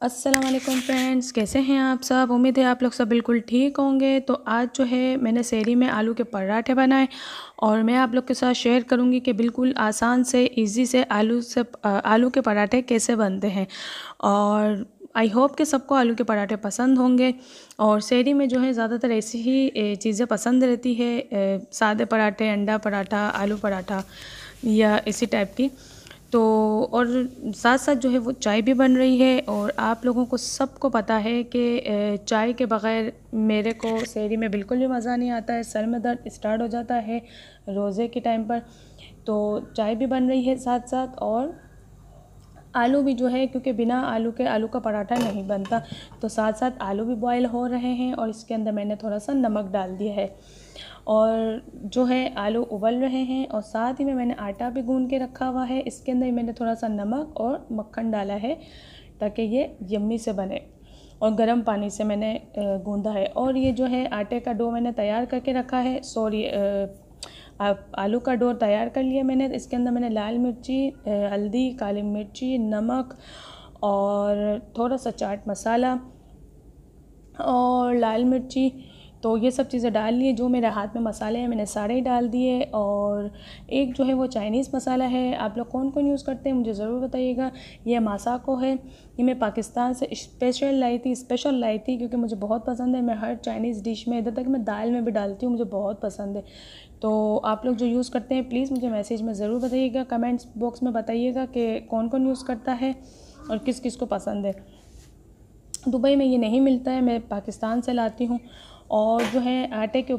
अस्सलाम वालेकुम फ्रेंड्स, कैसे हैं आप सब? उम्मीद है आप लोग सब बिल्कुल ठीक होंगे। तो आज जो है, मैंने शहरी में आलू के पराठे बनाए और मैं आप लोग के साथ शेयर करूँगी कि बिल्कुल आसान से इजी से आलू से आलू के पराठे कैसे बनते हैं। और आई होप कि सबको आलू के पराठे पसंद होंगे। और शहरी में जो है, ज़्यादातर ऐसी ही चीज़ें पसंद रहती है सादे पराठे, अंडा पराठा, आलू पराठा या इसी टाइप की। तो और साथ साथ जो है वो चाय भी बन रही है और आप लोगों को सबको पता है कि चाय के बग़ैर मेरे को शहरी में बिल्कुल भी मज़ा नहीं आता है, सर में दर्द स्टार्ट हो जाता है रोज़े के टाइम पर। तो चाय भी बन रही है साथ साथ और आलू भी जो है, क्योंकि बिना आलू के आलू का पराठा नहीं बनता तो साथ साथ आलू भी बॉयल हो रहे हैं और इसके अंदर मैंने थोड़ा सा नमक डाल दिया है। और जो है, आलू उबल रहे हैं और साथ ही में मैंने आटा भी गूंद के रखा हुआ है। इसके अंदर मैंने थोड़ा सा नमक और मक्खन डाला है, ताकि ये यम्मी से बने और गर्म पानी से मैंने गूंदा है। और ये जो है, आटे का डो मैंने तैयार करके रखा है। सॉरी आलू का डोर तैयार कर लिया मैंने, इसके अंदर मैंने लाल मिर्ची हल्दी, काली मिर्ची, नमक और थोड़ा सा चाट मसाला और लाल मिर्ची तो ये सब चीज़ें डाल लिए, जो मेरे हाथ में मसाले हैं मैंने सारे ही डाल दिए और एक जो है वो चाइनीज़ मसाला है। आप लोग कौन कौन यूज़ करते हैं मुझे ज़रूर बताइएगा। ये मासाको है, ये मैं पाकिस्तान से स्पेशल लाई थी, स्पेशल लाई थी क्योंकि मुझे बहुत पसंद है। मैं हर चाइनीज़ डिश में, इधर तक मैं दाल में भी डालती हूँ, मुझे बहुत पसंद है। तो आप लोग जो यूज़ करते हैं, प्लीज़ मुझे मैसेज में ज़रूर बताइएगा, कमेंट्स बॉक्स में बताइएगा कि कौन कौन यूज़ करता है और किस किस को पसंद है। दुबई में ये नहीं मिलता है, मैं पाकिस्तान से लाती हूँ और जो है आटे के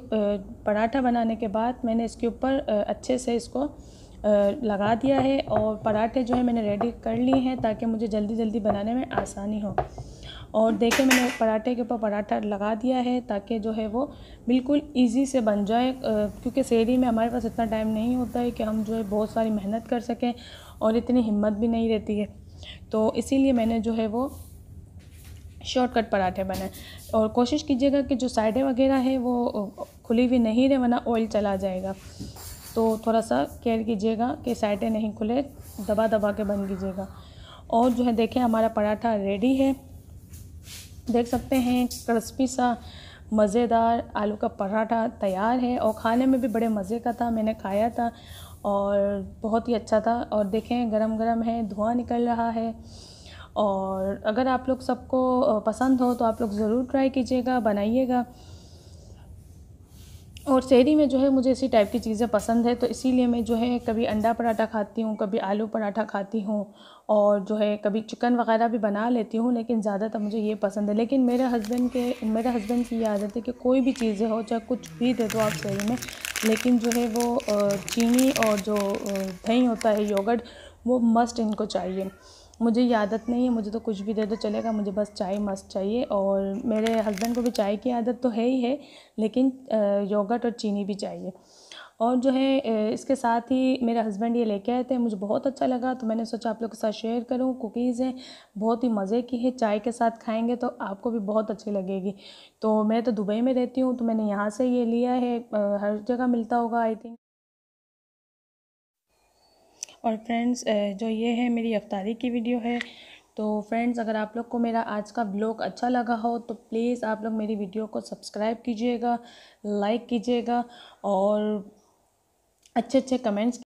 पराठा बनाने के बाद मैंने इसके ऊपर अच्छे से इसको लगा दिया है और पराठे जो है मैंने रेडी कर लिए हैं ताकि मुझे जल्दी जल्दी बनाने में आसानी हो। और देखें मैंने पराठे के ऊपर पराठा लगा दिया है ताकि जो है वो बिल्कुल इजी से बन जाए क्योंकि शहरी में हमारे पास इतना टाइम नहीं होता है कि हम जो है बहुत सारी मेहनत कर सकें और इतनी हिम्मत भी नहीं रहती है। तो इसीलिए मैंने जो है वो शॉर्टकट पराठे बनाए और कोशिश कीजिएगा कि जो साइडें वगैरह है, वो खुली हुई नहीं रहे, वरना ऑयल चला जाएगा। तो थोड़ा सा केयर कीजिएगा कि साइडें नहीं खुले, दबा दबा के बन कीजिएगा। और जो है, देखें, हमारा पराठा रेडी है। देख सकते हैं क्रिस्पी सा, मज़ेदार आलू का पराठा तैयार है। और खाने में भी बड़े मज़े का था, मैंने खाया था। और बहुत ही अच्छा था। और देखें गरम गरम है, धुआँ निकल रहा है। और अगर आप लोग सबको पसंद हो तो आप लोग ज़रूर ट्राई कीजिएगा, बनाइएगा। और शहरी में जो है मुझे इसी टाइप की चीज़ें पसंद है तो इसीलिए मैं जो है कभी अंडा पराठा खाती हूँ, कभी आलू पराठा खाती हूँ और जो है कभी चिकन वगैरह भी बना लेती हूँ, लेकिन ज़्यादातर मुझे ये पसंद है। लेकिन मेरे हस्बैंड के, मेरे हस्बैंड की ये आदत है कि कोई भी चीज़ें हो, चाहे कुछ भी दे दो आप शहरी में, लेकिन जो है वो चीनी और जो दही होता है योगर्ट वो मस्ट इनको चाहिए। मुझे आदत नहीं है, मुझे तो कुछ भी दे दो, चलेगा, मुझे बस चाय मस्त चाहिए। और मेरे हस्बैंड को भी चाय की आदत तो है ही है, लेकिन योगर्ट और चीनी भी चाहिए। और जो है इसके साथ ही मेरे हस्बैंड ये लेके आए थे, मुझे बहुत अच्छा लगा तो मैंने सोचा आप लोग के साथ शेयर करूँ। कुकीज़ हैं, बहुत ही मज़े की है, चाय के साथ खाएँगे तो आपको भी बहुत अच्छी लगेगी। तो मैं तो दुबई में रहती हूँ तो मैंने यहाँ से ये लिया है हर जगह मिलता होगा आई थिंक और फ्रेंड्स जो ये है मेरी अफ्तारी की वीडियो है। तो फ्रेंड्स, अगर आप लोग को मेरा आज का ब्लॉग अच्छा लगा हो तो प्लीज़ आप लोग मेरी वीडियो को सब्सक्राइब कीजिएगा, लाइक कीजिएगा और अच्छे अच्छे कमेंट्स